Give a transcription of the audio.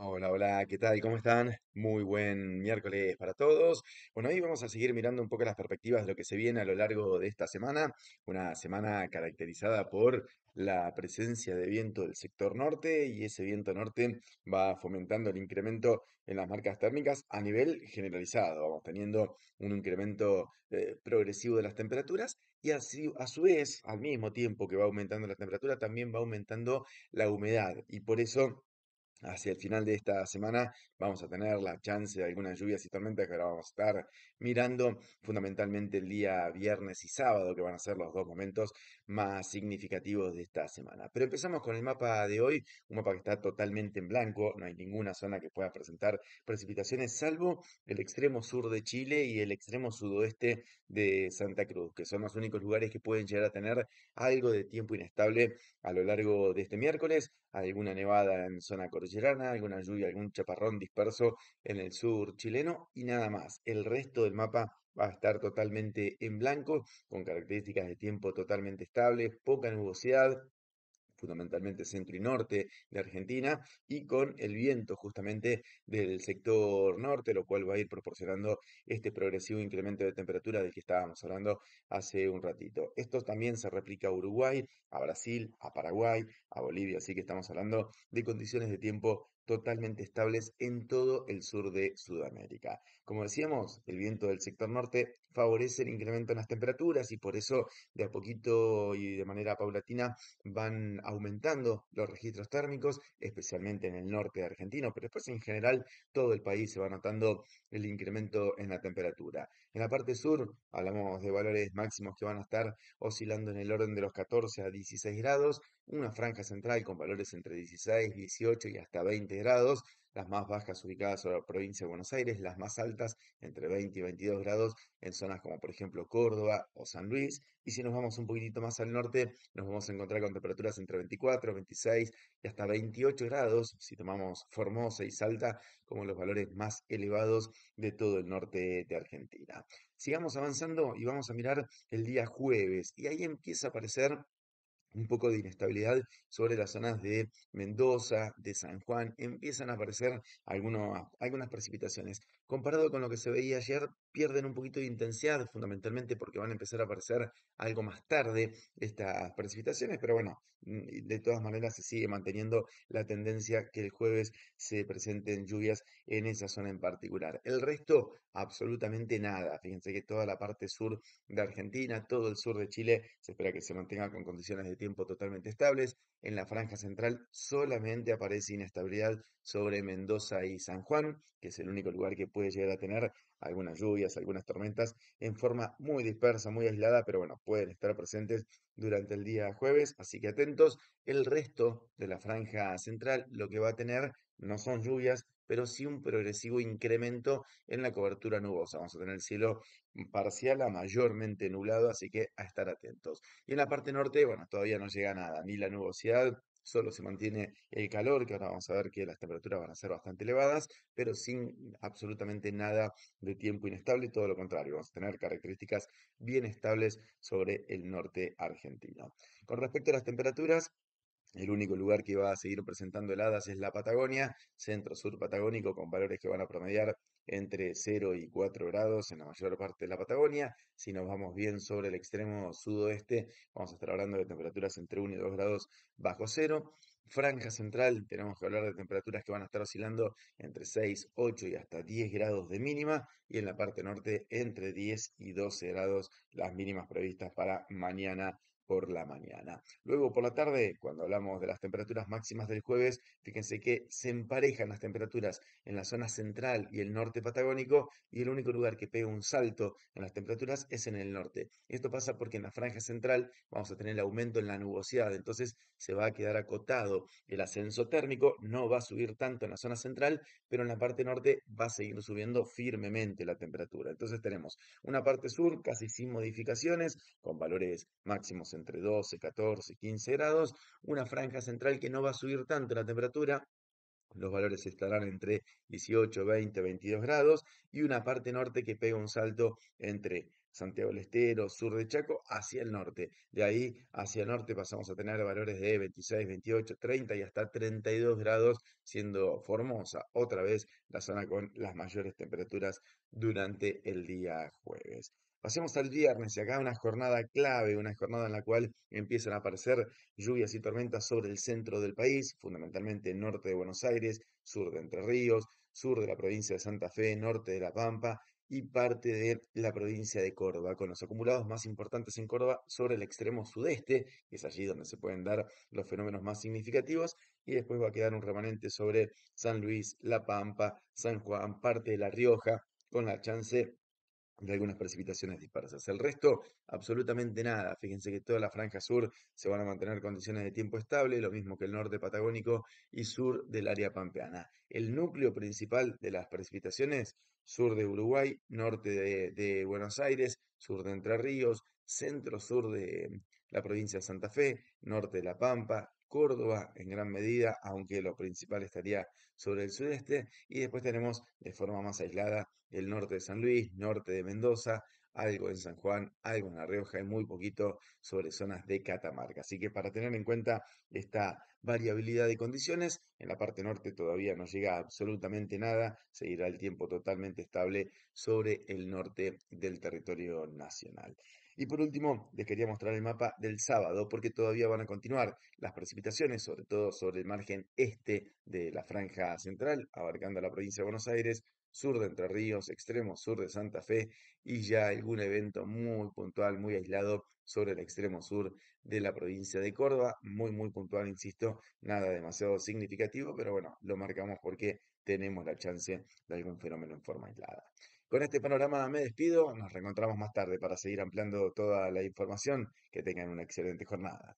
Hola, hola, ¿qué tal? ¿Cómo están? Muy buen miércoles para todos. Bueno, hoy vamos a seguir mirando un poco las perspectivas de lo que se viene a lo largo de esta semana, una semana caracterizada por la presencia de viento del sector norte y ese viento norte va fomentando el incremento en las marcas térmicas a nivel generalizado. Vamos teniendo un incremento eh, progresivo de las temperaturas y así, a su vez, al mismo tiempo que va aumentando la temperatura, también va aumentando la humedad y por eso Hacia el final de esta semana vamos a tener la chance de algunas lluvias y tormentas que ahora vamos a estar mirando fundamentalmente el día viernes y sábado, que van a ser los dos momentos más significativos de esta semana. Pero empezamos con el mapa de hoy, un mapa que está totalmente en blanco, no hay ninguna zona que pueda presentar precipitaciones, salvo el extremo sur de Chile y el extremo sudoeste de Santa Cruz, que son los únicos lugares que pueden llegar a tener algo de tiempo inestable a lo largo de este miércoles, alguna nevada en zona cordillerana, alguna lluvia, algún chaparrón disperso en el sur chileno y nada más. El resto del mapa va a estar totalmente en blanco, con características de tiempo totalmente estables, poca nubosidad, fundamentalmente centro y norte de Argentina, y con el viento justamente del sector norte, lo cual va a ir proporcionando este progresivo incremento de temperatura del que estábamos hablando hace un ratito. Esto también se replica a Uruguay, a Brasil, a Paraguay, a Bolivia, así que estamos hablando de condiciones de tiempo totalmente estables en todo el sur de Sudamérica. Como decíamos, el viento del sector norte favorece el incremento en las temperaturas y por eso de a poquito y de manera paulatina van aumentando los registros térmicos, especialmente en el norte de Argentina, pero después en general todo el país se va notando el incremento en la temperatura. En la parte sur hablamos de valores máximos que van a estar oscilando en el orden de los 14 a 16 grados, una franja central con valores entre 16, 18 y hasta 20 grados, las más bajas ubicadas en la provincia de Buenos Aires, las más altas entre 20 y 22 grados en zonas como por ejemplo Córdoba o San Luis, y si nos vamos un poquitito más al norte, nos vamos a encontrar con temperaturas entre 24, 26 y hasta 28 grados, si tomamos Formosa y Salta como los valores más elevados de todo el norte de Argentina. Sigamos avanzando y vamos a mirar el día jueves, y ahí empieza a aparecer un poco de inestabilidad sobre las zonas de Mendoza, de San Juan, empiezan a aparecer algunas precipitaciones. Comparado con lo que se veía ayer, pierden un poquito de intensidad, fundamentalmente porque van a empezar a aparecer algo más tarde estas precipitaciones, pero bueno, mm, de todas maneras se sigue manteniendo la tendencia que el jueves se presenten lluvias en esa zona en particular. El resto, absolutamente nada. Fíjense que toda la parte sur de Argentina, todo el sur de Chile, se espera que se mantenga con condiciones de tiempo totalmente estables. En la franja central solamente aparece inestabilidad sobre Mendoza y San Juan, que es el único lugar que puede llegar a tener algunas lluvias, algunas tormentas en forma muy dispersa, muy aislada, pero bueno, pueden estar presentes durante el día jueves, así que atentos. El resto de la franja central lo que va a tener no son lluvias, pero sí un progresivo incremento en la cobertura nubosa. Vamos a tener el cielo parcial a mayormente nublado, así que a estar atentos. Y en la parte norte, bueno, todavía no llega nada, ni la nubosidad, solo se mantiene el calor, que ahora vamos a ver que las temperaturas van a ser bastante elevadas, pero sin absolutamente nada de tiempo inestable, todo lo contrario, vamos a tener características bien estables sobre el norte argentino. Con respecto a las temperaturas, el único lugar que va a seguir presentando heladas es la Patagonia, centro-sur patagónico, con valores que van a promediar entre 0 y 4 grados en la mayor parte de la Patagonia. Si nos vamos bien sobre el extremo sudoeste, vamos a estar hablando de temperaturas entre 1 y 2 grados bajo cero. Franja central, tenemos que hablar de temperaturas que van a estar oscilando entre 6, 8 y hasta 10 grados de mínima. Y en la parte norte, entre 10 y 12 grados, las mínimas previstas para mañana por la mañana. Luego por la tarde, cuando hablamos de las temperaturas máximas del jueves, fíjense que se emparejan las temperaturas en la zona central y el norte patagónico y el único lugar que pega un salto en las temperaturas es en el norte. Esto pasa porque en la franja central vamos a tener el aumento en la nubosidad, entonces se va a quedar acotado el ascenso térmico, no va a subir tanto en la zona central, pero en la parte norte va a seguir subiendo firmemente la temperatura. Entonces tenemos una parte sur casi sin modificaciones, con valores máximos entre 12, 14, 15 grados, una franja central que no va a subir tanto la temperatura, los valores estarán entre 18, 20, 22 grados y una parte norte que pega un salto entre Santiago del Estero, sur de Chaco, hacia el norte. De ahí hacia el norte pasamos a tener valores de 26, 28, 30 y hasta 32 grados, siendo Formosa otra vez la zona con las mayores temperaturas durante el día jueves. Pasemos al viernes y acá una jornada clave, una jornada en la cual empiezan a aparecer lluvias y tormentas sobre el centro del país, fundamentalmente norte de Buenos Aires, sur de Entre Ríos, sur de la provincia de Santa Fe, norte de La Pampa y parte de la provincia de Córdoba, con los acumulados más importantes en Córdoba sobre el extremo sudeste, que es allí donde se pueden dar los fenómenos más significativos, y después va a quedar un remanente sobre San Luis, La Pampa, San Juan, parte de La Rioja, con la chance de algunas precipitaciones dispersas. El resto, absolutamente nada. Fíjense que toda la franja sur se van a mantener condiciones de tiempo estable, lo mismo que el norte patagónico y sur del área pampeana. El núcleo principal de las precipitaciones, sur de Uruguay, norte de, de Buenos Aires, sur de Entre Ríos, centro-sur de la provincia de Santa Fe, norte de La Pampa, Córdoba en gran medida, aunque lo principal estaría sobre el sudeste, y después tenemos de forma más aislada el norte de San Luis, norte de Mendoza, algo en San Juan, algo en La Rioja y muy poquito sobre zonas de Catamarca. Así que para tener en cuenta esta variabilidad de condiciones, en la parte norte todavía no llega absolutamente nada, seguirá el tiempo totalmente estable sobre el norte del territorio nacional. Y por último, les quería mostrar el mapa del sábado, porque todavía van a continuar las precipitaciones, sobre todo sobre el margen este de la franja central, abarcando la provincia de Buenos Aires, sur de Entre Ríos, extremo sur de Santa Fe y ya algún evento muy puntual, muy aislado sobre el extremo sur de la provincia de Córdoba, muy, muy puntual, insisto, nada demasiado significativo, pero bueno, lo marcamos porque tenemos la chance de algún fenómeno en forma aislada. Con este panorama me despido, nos reencontramos más tarde para seguir ampliando toda la información. Que tengan una excelente jornada.